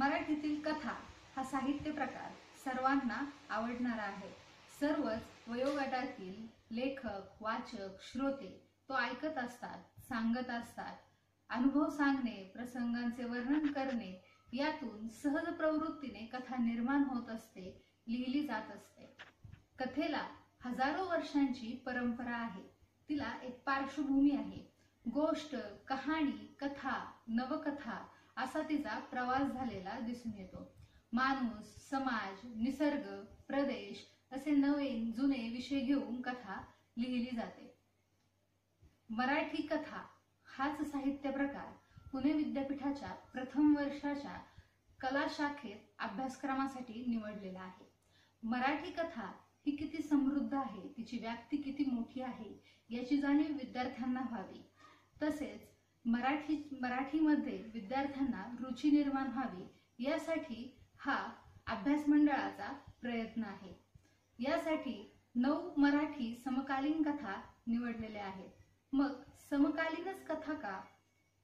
मराठीतील कथा हा साहित्य प्रकार सर्वांना आवडणारा आहे. सर्वच वयोगटातील लेखक वाचक श्रोते तो ऐकत असतात सांगत असतात. अनुभव सांगणे प्रसंगांचे वर्णन करणे यातून सहज प्रवृत्तीने कथा निर्माण होत असते लिहिली जात असते. कथेला हजारो वर्षांची परंपरा आहे. तिला एक पार्श्वभूमी आहे. गोष्ट कहाणी कथा नवकथा असा तिचा प्रवास झालेला दिसून येतो. माणूस समाज निसर्ग प्रदेश असे नवीन जुने विषय घेऊन कथा लिहिली जाते. मराठी कथा हाच साहित्य प्रकार पुणे विद्यापीठाच्या प्रथम वर्षाच्या कला शाखेत अभ्यासक्रमासाठी निवडलेला आहे. मराठी कथा ही किती समृद्ध आहे तिची व्याप्ती किती मोठी आहे याची जाणीव विद्यार्थ्यांना व्हावी. तसेच मराठी मराठीमध्ये विद्यार्थ्यांना रुची निर्माण व्हावी यासाठी हा अभ्यास मंडळाचा प्रयत्न आहे. यासाठी नऊ मराठी समकालीन कथा निवडलेल्या आहेत. मग समकालीनच कथा का?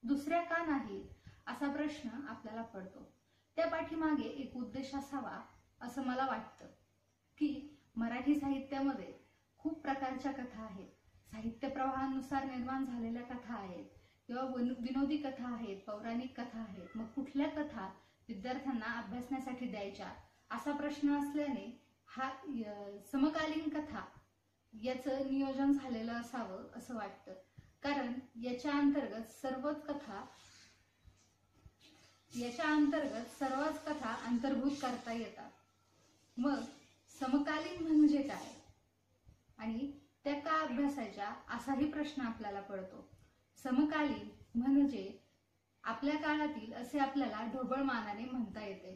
दुसऱ्या का नाही असा प्रश्न आपल्याला पडतो. त्या पाठीमागे एक उद्देश असावा असं मला वाटतं की मराठी साहित्यामध्ये खूप प्रकारच्या कथा आहेत. साहित्य प्रवाहानुसार निर्माण झालेल्या कथा आहेत. किंवा वन- विनोदी कथा आहेत पौराणिक कथा आहेत. मग कुठल्या कथा विद्यार्थ्यांना अभ्यासण्यासाठी द्यायच्या? असा प्रश्न असल्याने हा समकालीन कथा याचं नियोजन झालेलं असावं असं वाटतं. कारण याच्या अंतर्गत सर्वच कथा याच्या अंतर्गत सर्वच कथा अंतर्भूत करता येतात. मग समकालीन म्हणजे काय? आणि त्या का अभ्यासायच्या असाही प्रश्न आपल्याला पडतो. समकालीन म्हणजे आपल्या काळातील असे आपल्याला ढोबळ मानाने म्हणता येते.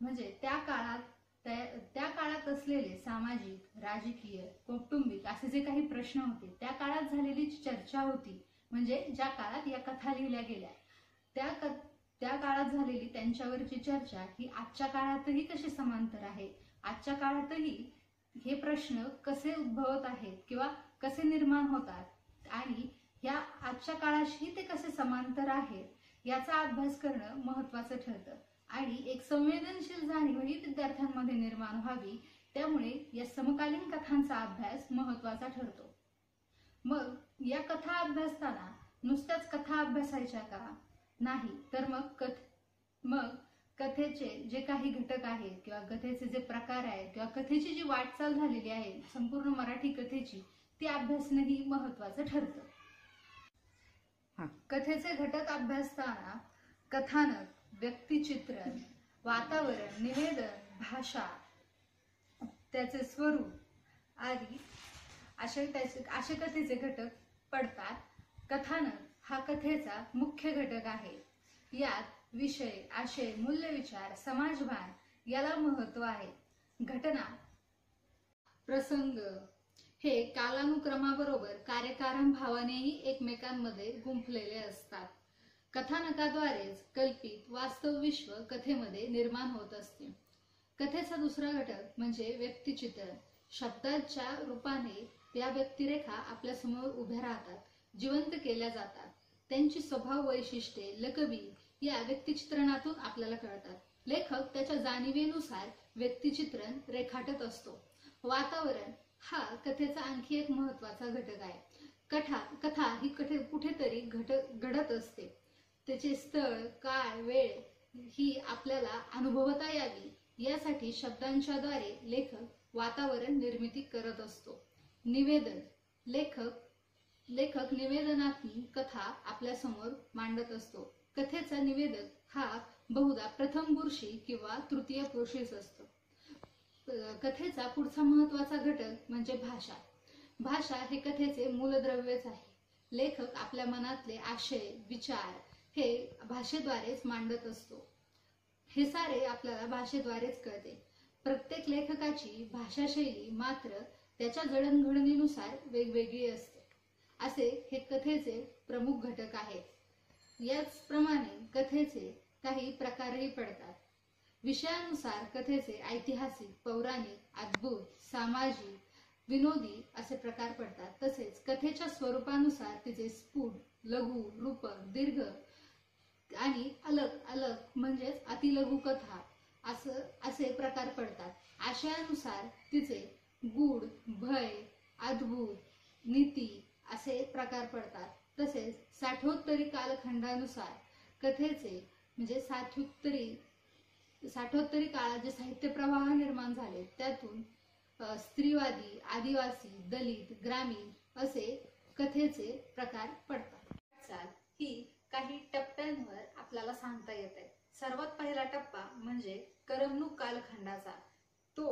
म्हणजे त्या काळात त्या त्या काळात असलेले सामाजिक राजकीय कौटुंबिक असे जे काही प्रश्न होते त्या काळात झालेली चर्चा होती म्हणजे ज्या काळात या कथा लिहिल्या गेल्या त्या क त्या काळात झालेली त्यांच्यावरची चर्चा ही आजच्या काळातही कशी समांतर आहे? आजच्या काळातही हे प्रश्न कसे उद्भवत आहेत किंवा कसे निर्माण होतात? आणि या आजच्या काळाशी ते कसे समांतर आहेत याचा अभ्यास करणं महत्वाचं ठरतं. आणि एक संवेदनशील जाणीवही विद्यार्थ्यांमध्ये निर्माण व्हावी त्यामुळे या समकालीन कथांचा अभ्यास महत्त्वाचा ठरतो. मग या कथा अभ्यासताना नुसत्याच कथा अभ्यासायच्या का? नाही तर मग कथ मग कथेचे जे काही घटक आहेत किंवा कथेचे जे प्रकार आहेत किंवा कथेची जी वाटचाल झालेली आहे संपूर्ण मराठी कथेची ती अभ्यासणंही महत्वाचं ठरतं. कथेचे घटक अभ्यासताना कथानक व्यक्तिचित्रण वातावरण निवेदन भाषा त्याचे स्वरूप आदी असे त्याचे असे कथेचे घटक पडतात. कथानक हा कथेचा मुख्य घटक आहे. यात विषय आशय मूल्यविचार समाजभान याला महत्त्व आहे. घटना प्रसंग हे कालानुक्रमाबरोबर कार्यकारण भावानेही एकमेकांमध्ये गुंफलेले असतात. कथानकाद्वारेच कल्पित वास्तव विश्व कथेमध्ये निर्माण होत असते. कथेचा दुसरा घटक म्हणजे व्यक्तिचित्रण. शब्दाच्या रूपाने या व्यक्तिरेखा आपल्यासमोर उभ्या राहतात जिवंत केल्या जातात. त्यांची स्वभाव वैशिष्ट्ये लकबी या व्यक्तिचित्रणातून आपल्याला कळतात. लेखक त्याच्या जाणीवेनुसार व्यक्तिचित्रण रेखाटत असतो. वातावरण हा कथेचा आणखी एक महत्त्वाचा घटक आहे. कथा कथा ही कथे कुठेतरी घट घडत असते. त्याचे स्थळ काळ वेळ ही आपल्याला अनुभवता यावी. यासाठी शब्दांच्या द्वारे लेखक वातावरण निर्मिती करत असतो. निवेदन लेखक लेखक निवेदनातून कथा आपल्यासमोर मांडत असतो. कथेचा निवेदक हा बहुधा प्रथम पुरुषी किंवा तृतीय पुरुषीच असतो. कथेचा पुढचा महत्त्वाचा घटक म्हणजे भाषा. भाषा हे कथेचे मूलद्रव्यच आहे. लेखक आपल्या मनातले आशय विचार हे भाषेद्वारेच मांडत असतो. हे सारे आपल्याला भाषेद्वारेच कळते. प्रत्येक लेखकाची भाषाशैली मात्र त्याच्या जडणघडणीनुसार वेगवेगळी असते. असे हे कथेचे प्रमुख घटक आहेत. याचप्रमाणे कथेचे काही प्रकारही पडतात. विषयानुसार कथेचे ऐतिहासिक पौराणिक अद्भुत सामाजिक विनोदी असे प्रकार पडतात. तसेच कथेच्या स्वरूपानुसार तिचे स्फुट लघु रूपक दीर्घ आणि अलग अलग म्हणजेच अतिलघु कथा असं असे प्रकार पडतात. आशयानुसार तिचे गूढ भय अद्भुत नीती असे प्रकार पडतात. तसेच साठोत्तरी कालखंडानुसार कथेचे म्हणजे साठोत्तरी साठोत्तरी काळात जे साहित्य प्रवाह निर्माण झाले त्यातून स्त्रीवादी आदिवासी दलित ग्रामीण असे कथेचे प्रकार पडतात. वाटचाल ही काही टप्प्यांवर आपल्याला सांगता येत आहे सर्वात पहिला टप्पा म्हणजे करमणूक कालखंडाचा. तो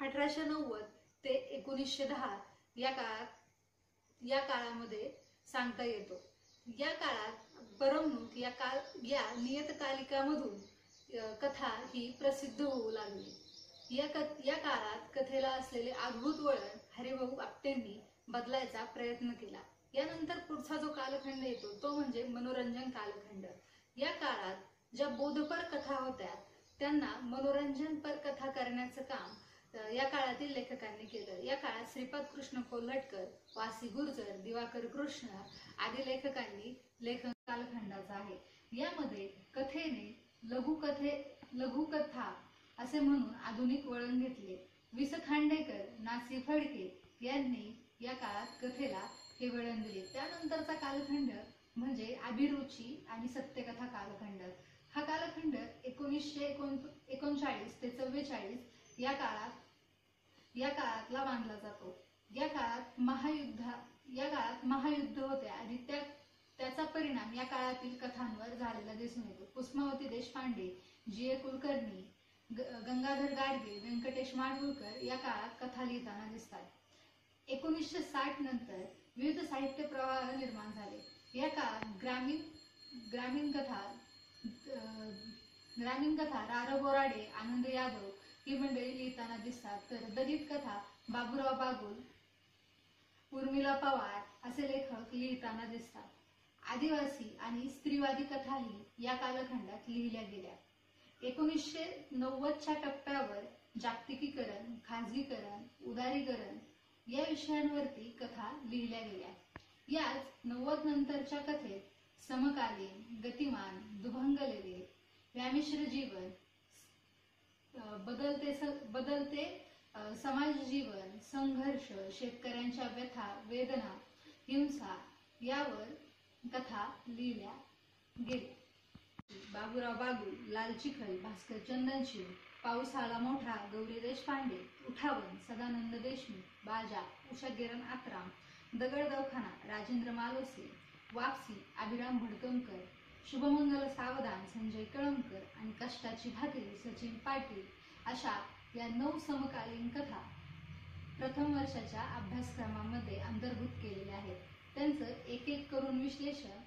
अठराशे नव्वद ते एकोणीसशे दहा या काळात या काळामध्ये सांगता येतो. या काळात करमणूक या काल या नियतकालिकामधून कथा ही प्रसिद्ध होऊ लागली. या कथ या काळात कथेला असलेले अद्भुत वळण हरिभाऊ आपटेंनी बदलायचा प्रयत्न केला. यानंतर पुढचा जो कालखंड येतो तो म्हणजे मनोरंजन कालखंड. या काळात ज्या बोधपर कथा होत्या त्यांना मनोरंजनपर कथा करण्याचं काम या काळातील लेखकांनी केलं. या काळात श्रीपाद कृष्ण कोल्हटकर वासी गुर्जर दिवाकर कृष्ण आदी लेखकांनी लेखन कालखंडाचा आहे. यामध्ये कथेने लघुकथे लघुकथा असे म्हणून आधुनिक वळण घेतले. वि स खांडेकर नासी फडके यांनी या काळात कथेला हे वळण दिले. त्यानंतरचा कालखंड म्हणजे अभिरुची आणि सत्यकथा कालखंड. हा कालखंड एकोणीसशे एकोण एकोणचाळीस ते चव्वेचाळीस या काळात या काळातला मानला जातो. या काळात महायुद्ध या काळात महायुद्ध होते आणि त्या त्याचा परिणाम या काळातील कथांवर झालेला दिसून येतो. कुसुमावती देशपांडे जी ए कुलकर्णी ग- गंगाधर गाडगे व्यंकटेश माडगुळकर या काळात कथा लिहिताना दिसतात. एकोणीसशे साठ नंतर विविध साहित्य प्रवाह निर्माण झाले. या काळात ग्रामीण ग्रामीण कथा ग्रामीण कथा रा बोराडे आनंद यादव ही मंडळी लिहिताना दिसतात. तर दलित कथा बाबूराव बागुल उर्मिला पवार असे लेखक लिहिताना दिसतात. आदिवासी आणि स्त्रीवादी कथाही या कालखंडात लिहिल्या गेल्या. एकोणीसशे नव्वदच्या टप्प्यावर जागतिकीकरण खाजगीकरण उदारीकरण या विषयांवरती कथा लिहिल्या गेल्या. याच नव्वद नंतरच्या कथेत समकालीन गतिमान दुभंगलेले व्यामिश्र जीवन बदलते बदलते समाज जीवन संघर्ष शेतकऱ्यांच्या व्यथा वेदना हिंसा यावर कथा लिहिल्या गेल्या. बाबूराव बागू लाल चिखल भास्कर चंदनशिव पाऊस आला मोठा गौरी देशपांडे उठावन सदानंद देशमुख बाजा उषा किरण आत्राम दगड दवखाना राजेंद्र मालोसे वापसी अभिराम भडकमकर शुभमंगल सावधान संजय कळमकर आणि कष्टाची भाकरी सचिन पाटील अशा या नऊ समकालीन कथा प्रथम वर्षाच्या अभ्यासक्रमामध्ये अंतर्भूत केलेल्या आहेत. त्यांचं एक एक करून विश्लेषण